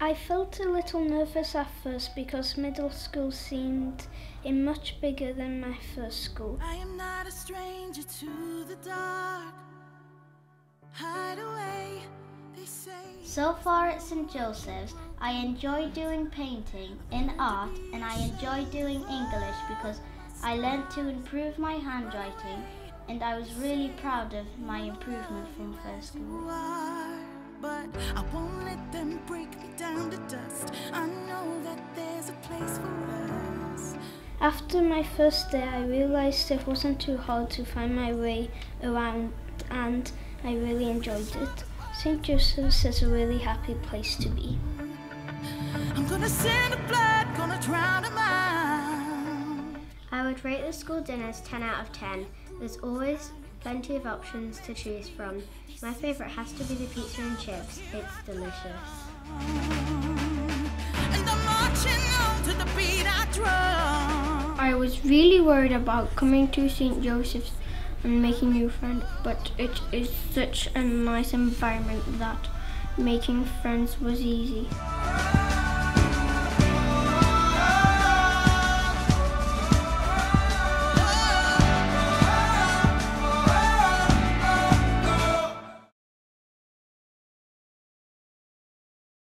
I felt a little nervous at first because middle school seemed much bigger than my first school. I am not a stranger to the dark. Hide away, they say. So far at St Joseph's, I enjoy doing painting in art and I enjoy doing English because I learned to improve my handwriting and I was really proud of my improvement from first school. But I won't let them break me down to dust. I know that there's a place for us. After my first day, I realised it wasn't too hard to find my way around and I really enjoyed it. St. Joseph's is a really happy place to be. I'm gonna send the blood, gonna drown them out. I would rate the school dinners 10 out of 10. There's always plenty of options to choose from. My favourite has to be the pizza and chips. It's delicious. I'm marching on to the beat I drum. I was really worried about coming to St. Joseph's and making new friends, but it is such a nice environment that making friends was easy.